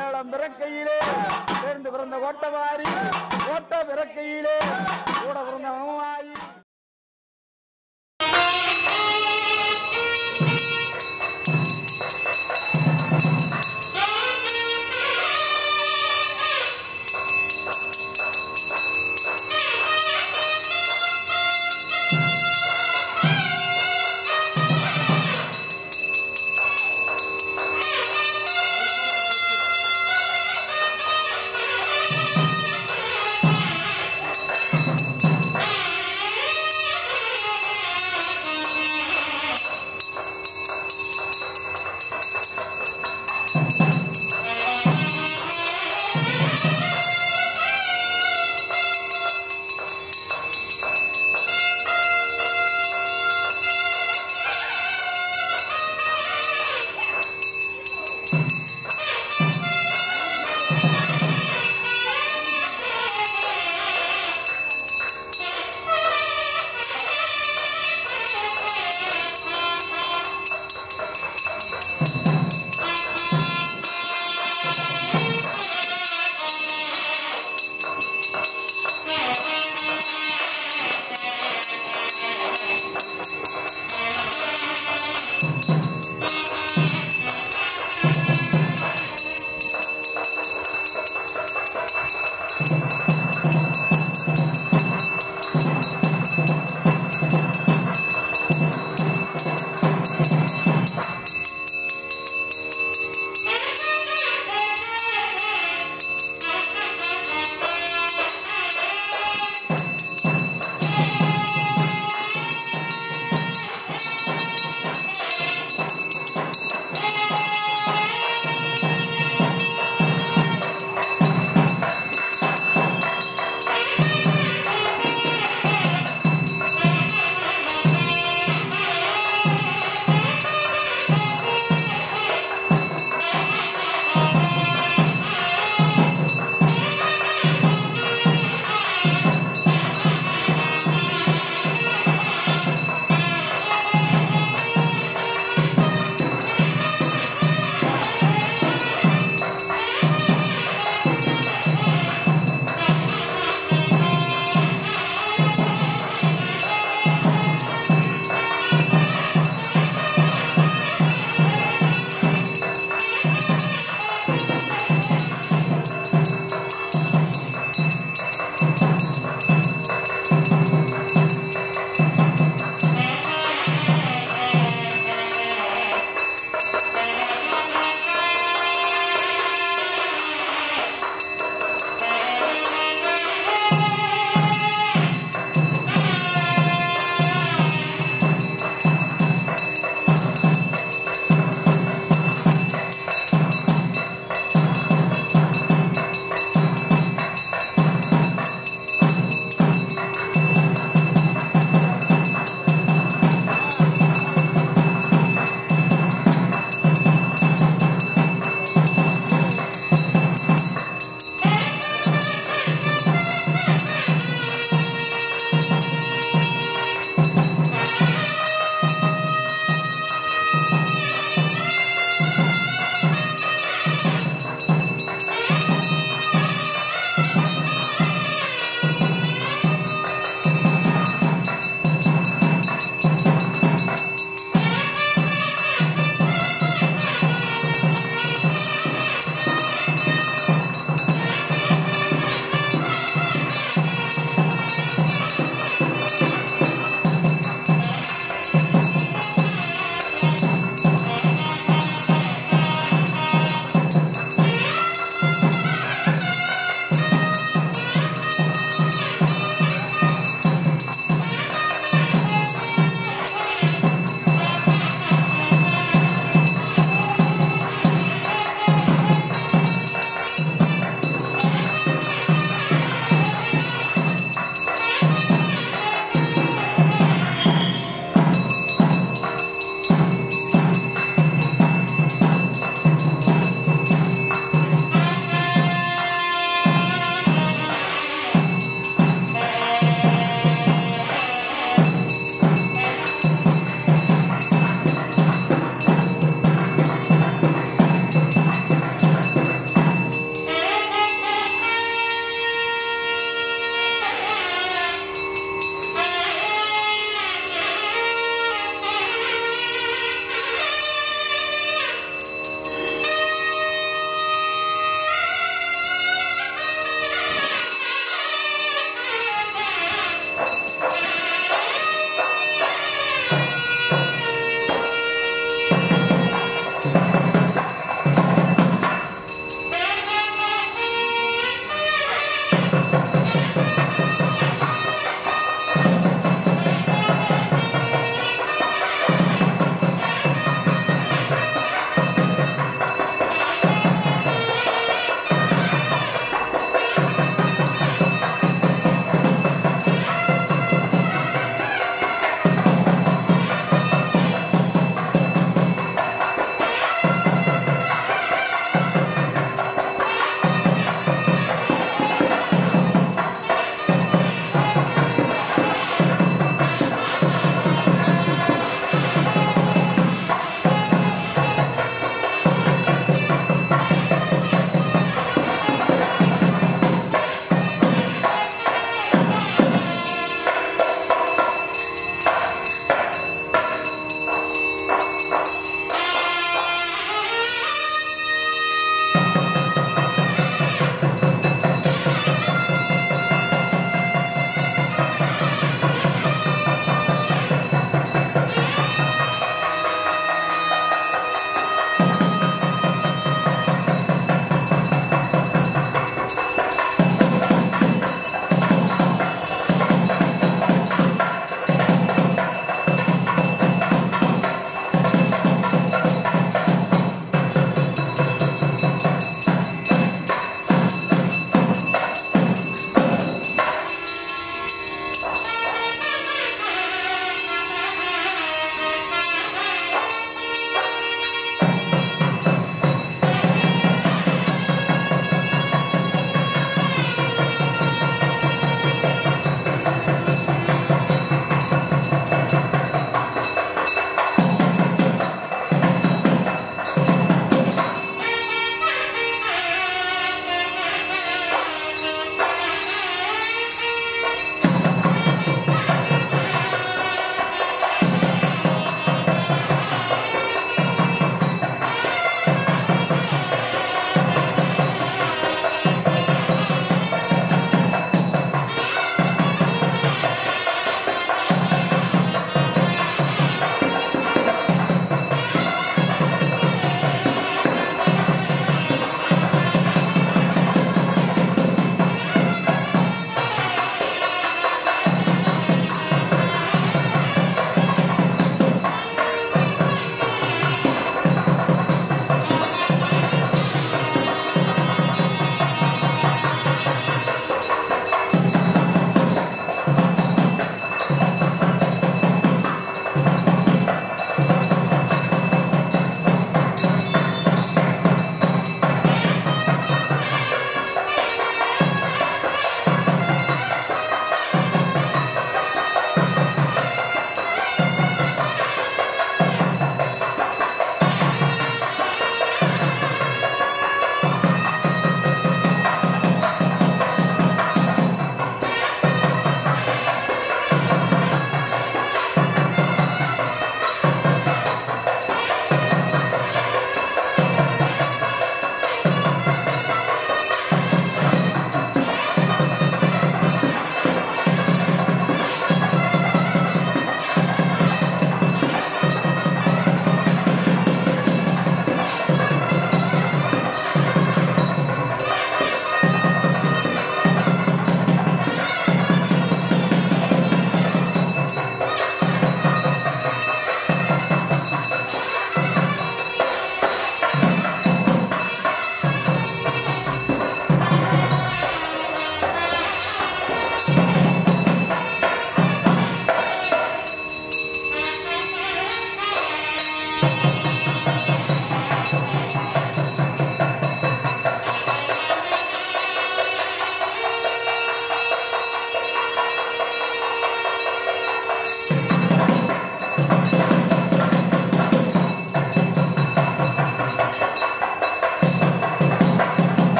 ஏழம் பிறக்கையிலே சேர்ந்து பிறந்த ஓட்டவாரி ஓட்ட பிறக்கையிலே கூட பிறந்த மகமாயி